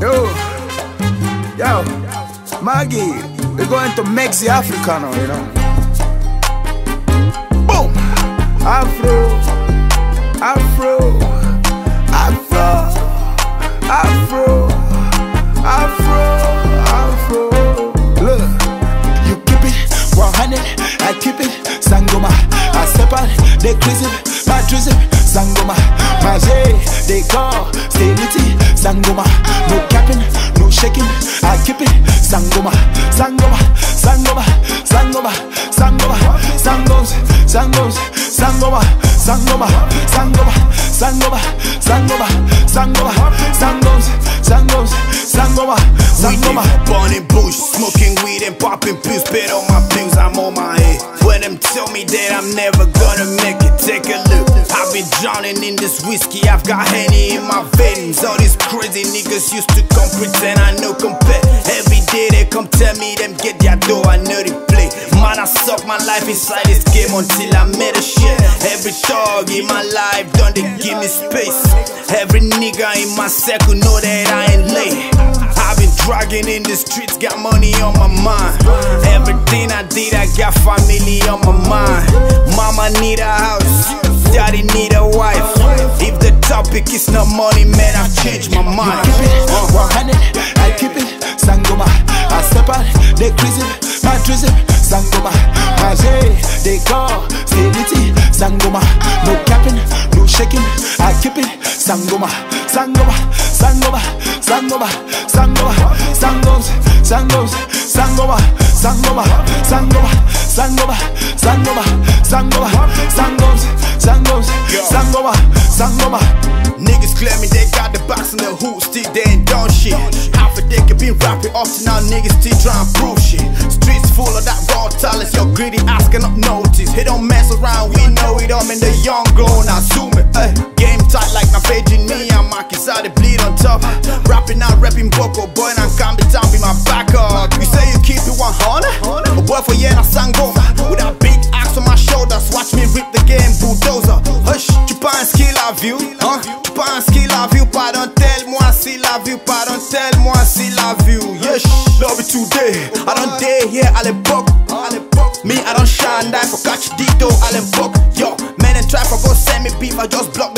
Yo, yo, Maggie, we're going to Mexi Africa now, you know. Boom! Afro, Afro, Afro, Afro, Afro, Afro. Look, you keep it 100, I keep it Sangoma. I out, they crazy, my drizzy, Sangoma. My J, they call, stay nitty, Sangoma. Keep it Sangoma, Sangoma, Sangoma, Sangoma, Sangoma, Sangos, Sangos, Sangoma, Sangoma, Sangoma, Sangoma, Sangoma, Sangoma, Sangos, Sangos, Sangoma, Sangoma. We born in bush, smoking weed and popping pills. Bet on my pills, Never gonna make it, take a look. I've been drowning in this whiskey, I've got Henny in my veins. All these crazy niggas used to come pretend I know compare. Every day they come tell me them get their dough, I know they play. Man, I suck my life inside this game until I made a shit. Every dog in my life done they give me space. Every nigga in my circle know that I dragging in the streets, got money on my mind. Everything I did, I got family on my mind. Mama need a house, daddy need a wife. If the topic is not money, man, I've changed my mind. Uh. it 100, I keep it Sangoma. I step out, they crazy, my drizzy, Sangoma. My J, they call, stay nitty, Sangoma. No capping, no shaking, I keep it Sangoma, Sangoma, Sangoma, Sangoma, Sangoma, Sangos, Sangos, Sangoma, Sangoma, Sangoma, Sangoma, Sangoma, Sangoma, Sangos, Sangos, Sangoma, Sangoma. Niggas claiming they got the box and the hoop, still they ain't done shit. Half a decade been rapping up to now, niggas still trying to prove shit. Streets full of that raw talent, your greedy ass cannot notice. He don't mess around, we know it, I'm in the young grown, I zoom it. Ay. Game tight like my page in me, I'm marking side the bleed on top. Rapping out, rapping Boko, oh boy, and I'm be down with my back up. You say you keep it 100, A boy, for yeah, I sang over. With that big axe on my shoulders, watch me rip the game bulldozer. Hush, tu penses qu'il a vu, hein? Tu penses qu'il a vu, pardon, tell-moi s'il a vu, pardon, tell-moi s'il a vu. Yes, love it today. I don't dare here à l'époque. Me, I don't shine die for catch Dito à l'époque. Yo, man, and try for go send me beef. I just block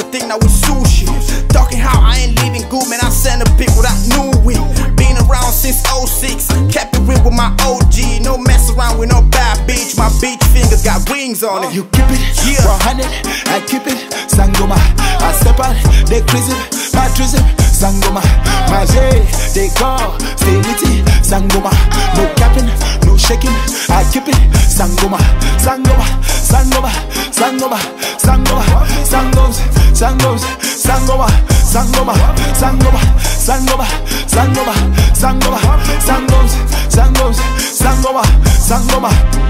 bitch. My bitch fingers got rings on it. You keep it Yeah. 100, I keep it Sangoma. I step out, they crazy, my drizzy, Sangoma. My J, they call, stay nitty, Sangoma. No capping, no shaking, I keep it Sangoma, Sangoma, Sangoma, Sangoma, Sangoma, Sangos, Sangos, Sangoma, Sangoma, Sangoma, Sangoma, Sangoma, Sangoma, Sangos, Sangos, Sangoma, Sangoma.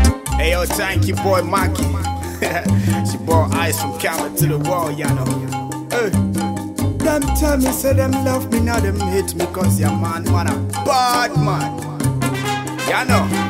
Yo, thank you, boy Monkey. she brought ice from Cameroon to the wall, you know. Hey. Them tell me, say them love me, now them hate me, cause your man, man, a bad man. You know.